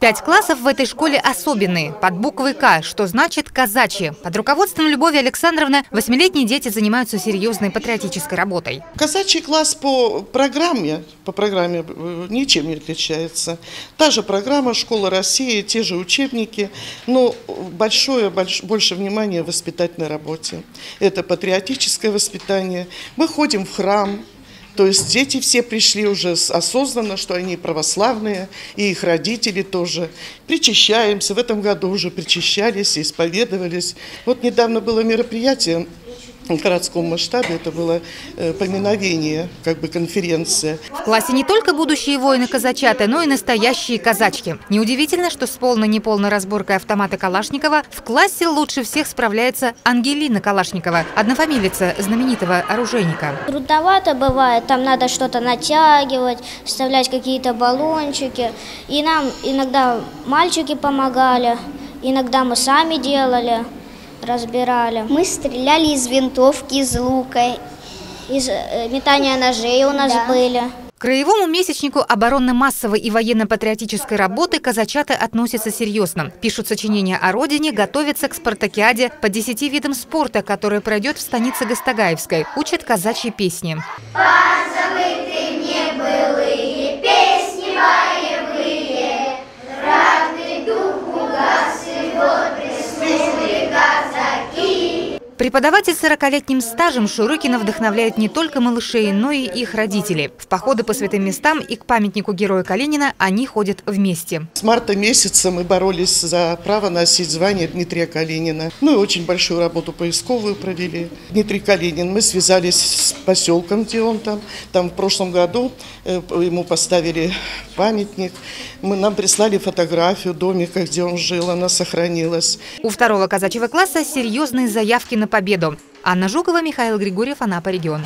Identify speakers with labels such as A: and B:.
A: Пять классов в этой школе особенные, под буквой «К», что значит «казачьи». Под руководством Любови Александровны восьмилетние дети занимаются серьезной патриотической работой.
B: Казачий класс по программе, по программе э, ничем не отличается. Та же программа «Школа России», те же учебники, но большое, больш, больше внимания в воспитательной работе. Это патриотическое воспитание. Мы ходим в храм, то есть дети все пришли уже осознанно, что они православные, и их родители тоже. Причащаемся, в этом году уже причащались, исповедовались. Вот недавно было мероприятие городском масштабе это было э, поминовение, как бы конференция.
A: В классе не только будущие воины-казачата, но и настоящие казачки. Неудивительно, что с полной-неполной разборкой автомата Калашникова в классе лучше всех справляется Ангелина Калашникова, однофамилица знаменитого оружейника.
C: Трудновато бывает, там надо что-то натягивать, вставлять какие-то баллончики. И нам иногда мальчики помогали, иногда мы сами делали разбирали. Мы стреляли из винтовки, из лука, из э, метания ножей у нас да. были.
A: Краевому месячнику оборонно-массовой и военно-патриотической работы казачата относятся серьезно. Пишут сочинения о родине, готовятся к спартакиаде по десяти видам спорта, которая пройдет в станице Гастагаевской. Учат казачьи песни. Пазовый Преподаватель с 40-летним стажем Шурыкина вдохновляет не только малышей, но и их родителей. В походы по святым местам и к памятнику героя Калинина они ходят вместе.
B: С марта месяца мы боролись за право носить звание Дмитрия Калинина. Ну и очень большую работу поисковую провели. Дмитрий Калинин, мы связались с поселком, где он там. Там в прошлом году э, ему поставили памятник. Мы, нам прислали фотографию домика, где он жил, она сохранилась.
A: У второго казачьего класса серьезные заявки на победу. Анна Жукова, Михаил Григорьев, Анапа, регион.